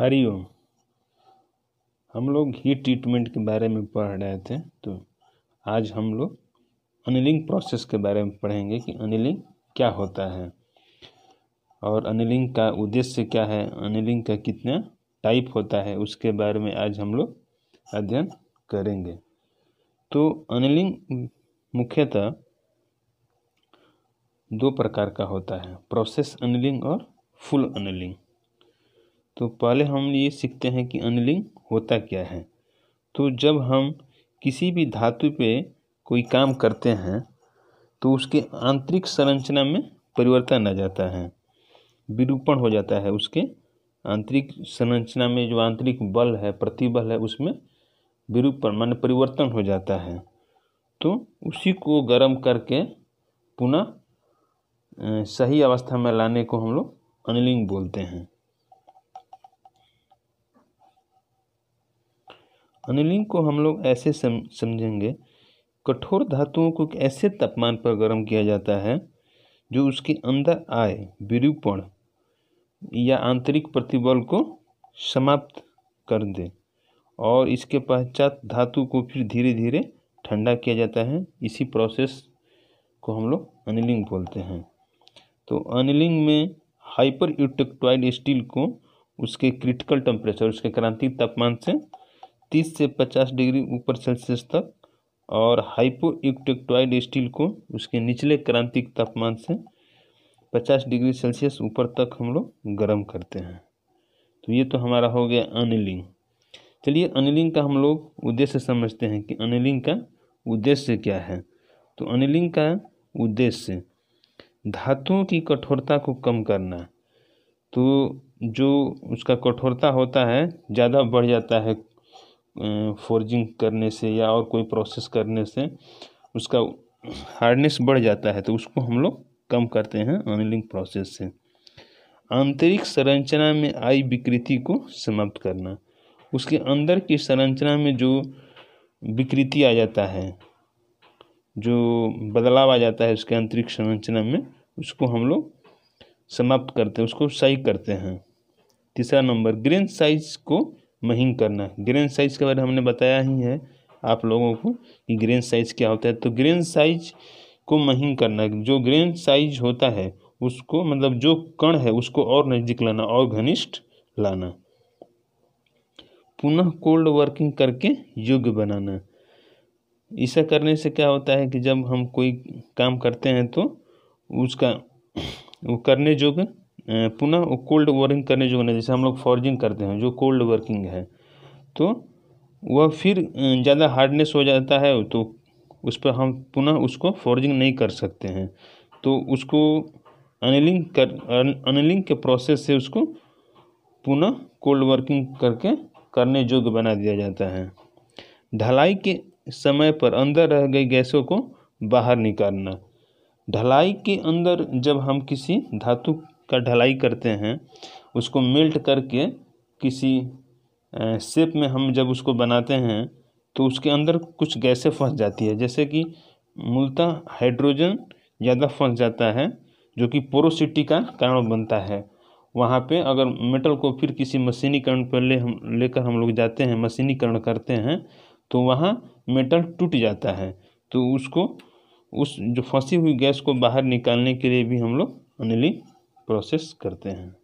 हरिओम हम लोग heat treatment के बारे में पढ़ रहे थे तो आज हम लोग अनिलिंग प्रोसेस के बारे में पढ़ेंगे कि अनिलिंग क्या होता है। और अनिलिंग का उद्देश्य क्या है, अनिलिंग का कितना टाइप होता है, उसके बारे में आज हम लोग अध्ययन करेंगे। तो अनिलिंग मुख्यतः दो प्रकार का होता है प्रोसेस अनिलिंग और फुल अनिलिंग। तो पहले हम ये सीखते हैं कि अनिलिंग होता क्या है। तो जब हम किसी भी धातु पे कोई काम करते हैं तो उसके आंतरिक संरचना में परिवर्तन आ जाता है, विरूपण हो जाता है उसके आंतरिक संरचना में जो आंतरिक बल है, प्रतिबल है, उसमें विरूपण मान परिवर्तन हो जाता है। तो उसी को गर्म करके पुनः सही अवस्था में लाने को हम लोग अनिलिंग बोलते हैं। अनिलिंग को हम लोग ऐसे सम, समझेंगे। कठोर धातुओं को ऐसे तापमान पर गर्म किया जाता है जो उसके अंदर आए विरूपण या आंतरिक प्रतिबल को समाप्त कर दे और इसके पश्चात धातु को फिर धीरे धीरे ठंडा किया जाता है। इसी प्रोसेस को हम लोग अनिलिंग बोलते हैं। तो अनिलिंग में हाइपर यूटेक्टॉइड स्टील को उसके क्रिटिकल टेम्परेचर उसके क्रांतिक तापमान से तीस से पचास डिग्री ऊपर सेल्सियस तक और हाइपो यूटेक्टॉइड स्टील को उसके निचले क्रांतिक तापमान से पचास डिग्री सेल्सियस ऊपर तक हम लोग गर्म करते हैं। तो ये तो हमारा हो गया अनिलिंग। चलिए अनिलिंग का हम लोग उद्देश्य समझते हैं कि अनिलिंग का उद्देश्य क्या है। तो अनिलिंग का उद्देश्य, धातुओं की कठोरता को कम करना। तो जो उसका कठोरता होता है, ज़्यादा बढ़ जाता है फोर्जिंग करने से या और कोई प्रोसेस करने से उसका हार्डनेस बढ़ जाता है तो उसको हम लोग कम करते हैं अनिलिंग प्रोसेस से। आंतरिक संरचना में आई विकृति को समाप्त करना। उसके अंदर की संरचना में जो विकृति आ जाता है, जो बदलाव आ जाता है उसके आंतरिक संरचना में, उसको हम लोग समाप्त करते हैं, उसको सही करते हैं। तीसरा नंबर ग्रेन साइज़ को महीन करना ग्रेन साइज़ के बारे में हमने बताया ही है आप लोगों को कि ग्रेन साइज़ क्या होता है। तो ग्रेन साइज़ को महीन करना जो ग्रेन साइज़ होता है, उसको मतलब जो कण है, उसको और नज़दीक लाना, और घनिष्ठ लाना। पुनः कोल्ड वर्किंग करके योग्य बनाना। ऐसा करने से क्या होता है कि जब हम कोई काम करते हैं तो उसका वो करने योग्य पुनः कोल्ड वर्किंग करने जो है जैसे हम लोग फॉर्जिंग करते हैं, जो कोल्ड वर्किंग है तो वह फिर ज़्यादा हार्डनेस हो जाता है तो उस पर हम पुनः उसको फॉर्जिंग नहीं कर सकते हैं। तो उसको अनिलिंग कर अनिलिंग के प्रोसेस से उसको पुनः कोल्ड वर्किंग करके करने योग्य बना दिया जाता है। ढलाई के समय पर अंदर रह गई गैसों को बाहर निकालना। ढलाई के अंदर जब हम किसी धातु का ढलाई करते हैं, उसको मेल्ट करके किसी शेप में हम जब उसको बनाते हैं तो उसके अंदर कुछ गैसें फंस जाती है। जैसे कि मूलतः हाइड्रोजन ज़्यादा फंस जाता है, जो कि पोरोसिटी का कारण बनता है। वहाँ पे अगर मेटल को फिर किसी मशीनीकरण पर ले हम लेकर हम लोग जाते हैं, मशीनीकरण करते हैं तो वहाँ मेटल टूट जाता है। तो उसको, उस जो फंसी हुई गैस को बाहर निकालने के लिए भी हम लोग अनिलिंग प्रोसेस करते हैं।